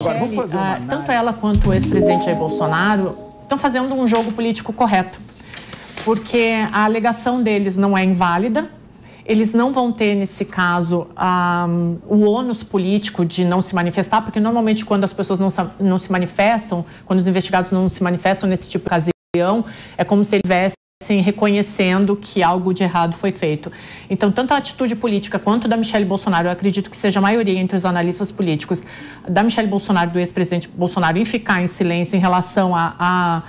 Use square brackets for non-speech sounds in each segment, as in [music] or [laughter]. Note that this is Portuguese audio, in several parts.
Agora, vamos fazer uma ah, tanto ela quanto o ex-presidente Jair Bolsonaro estão fazendo um jogo político correto, porque a alegação deles não é inválida, eles não vão ter, nesse caso, um, o ônus político de não se manifestar, porque normalmente quando as pessoas não, não se manifestam, quando os investigados não se manifestam nesse tipo de ocasião, é como se eles tivessem reconhecendo que algo de errado foi feito. Então, tanto a atitude política quanto da Michelle Bolsonaro, eu acredito que seja a maioria entre os analistas políticos, da Michelle Bolsonaro, do ex-presidente Bolsonaro, em ficar em silêncio em relação a, a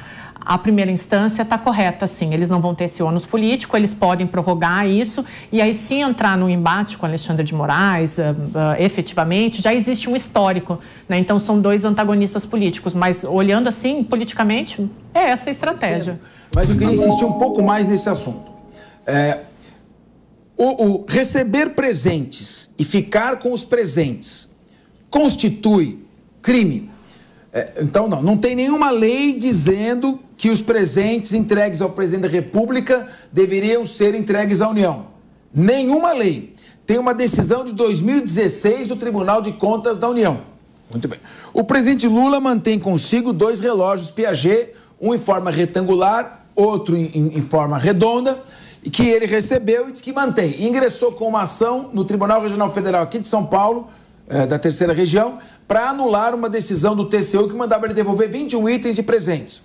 a primeira instância está correta, sim. Eles não vão ter esse ônus político, eles podem prorrogar isso e aí sim entrar no embate com Alexandre de Moraes, uh, uh, efetivamente, já existe um histórico, né? Então são dois antagonistas políticos, mas olhando assim, politicamente, é essa a estratégia. Mas eu queria insistir um pouco mais nesse assunto. É, o, o receber presentes e ficar com os presentes constitui crime é, então, não, não tem nenhuma lei dizendo que os presentes entregues ao presidente da República deveriam ser entregues à União. Nenhuma lei. Tem uma decisão de 2016 do Tribunal de Contas da União. Muito bem. O presidente Lula mantém consigo dois relógios Piaget, um em forma retangular, outro em, em, forma redonda, que ele recebeu e diz que mantém. Ingressou com uma ação no Tribunal Regional Federal aqui de São Paulo é, da terceira região para anular uma decisão do TCU que mandava ele devolver 21 itens de presentes.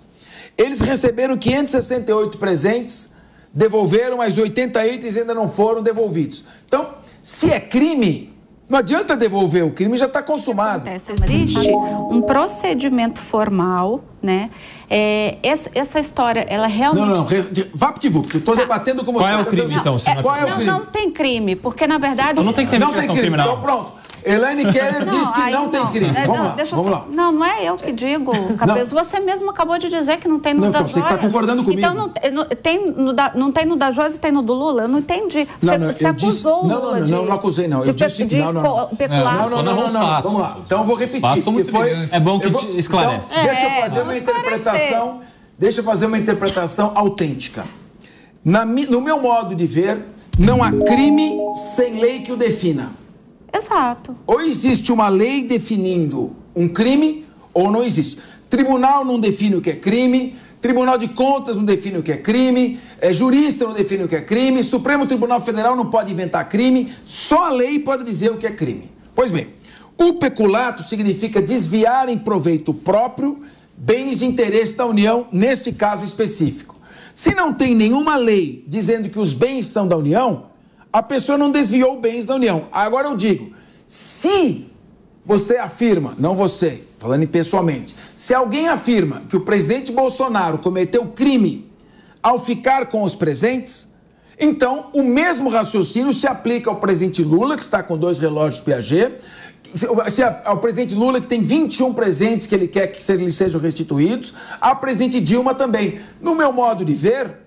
Eles receberam 568 presentes, devolveram, mas 80 itens ainda não foram devolvidos. Então, se é crime, não adianta devolver, o crime já está consumado. Acontece, existe um procedimento formal, né? É, essa, essa, história, ela realmente. Não, não, VaptVupt, estou tá. debatendo com você. Qual é o crime, então? Não, é, qual é o crime? Não, não tem crime, porque na verdade. Então não tem que ter não tem crime, criminal. Então pronto. Elaine Keller diz que não, não, tem crime. É, vamos não, lá, vamos só, lá. Não, não é eu que digo, [laughs] Cabeça. Você mesmo acabou de dizer que não tem no não, da então, Você está concordando comigo. Então não, tem no da, não tem no da Josi e tem no do Lula? Eu não entendi. Você, não, você acusou disse, não, não, não, não, não acusei, não. Eu de, disse de, não, não, não. Pecular. Não, não, não, não, Vamos lá. Então eu vou repetir. Foi, é bom que vou, esclarece. Então, deixa eu é, fazer uma interpretação. Deixa eu fazer uma interpretação autêntica. Na, no meu modo de ver, não há crime sem lei que o defina. Exato. Ou existe uma lei definindo um crime, ou não existe. Tribunal não define o que é crime, Tribunal de Contas não define o que é crime, é, jurista não define o que é crime, Supremo Tribunal Federal não pode inventar crime, só a lei pode dizer o que é crime. Pois bem, o peculato significa desviar em proveito próprio bens de interesse da União, neste caso específico. Se não tem nenhuma lei dizendo que os bens são da União, a pessoa não desviou bens da União. Agora eu digo, se você afirma, não você, falando pessoalmente, se alguém afirma que o presidente Bolsonaro cometeu crime ao ficar com os presentes, então o mesmo raciocínio se aplica ao presidente Lula, que está com dois relógios Piaget, se ao presidente Lula, que tem 21 presentes que ele quer que lhe sejam restituídos, ao presidente Dilma também. No meu modo de ver,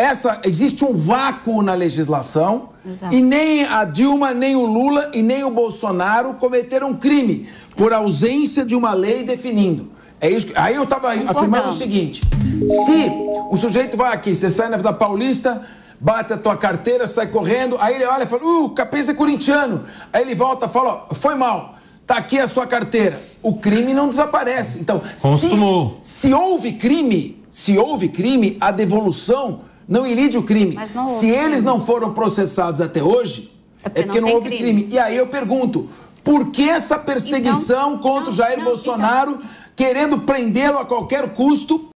essa existe um vácuo na legislação Exato. e nem a Dilma, nem o Lula e nem o Bolsonaro cometeram crime por ausência de uma lei definindo. É isso que, aí eu estava afirmando o seguinte: se o sujeito vai aqui, você sai na Vila Paulista, bate a tua carteira, sai correndo, aí ele olha e fala, uh, cabeça é corintiano. Aí ele volta e fala, ó, foi mal, tá aqui a sua carteira. O crime não desaparece. Então, se, se houve crime, se houve crime, a devolução não ilide o crime. Se eles não foram processados até hoje, é porque, é porque não, não houve crime. crime. E aí eu pergunto, por que essa perseguição então, contra o Jair Bolsonaro, então... querendo prendê-lo a qualquer custo